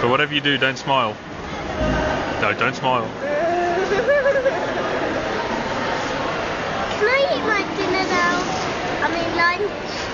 But whatever you do, don't smile. No, don't smile. Can I eat my dinner now? I mean lunch.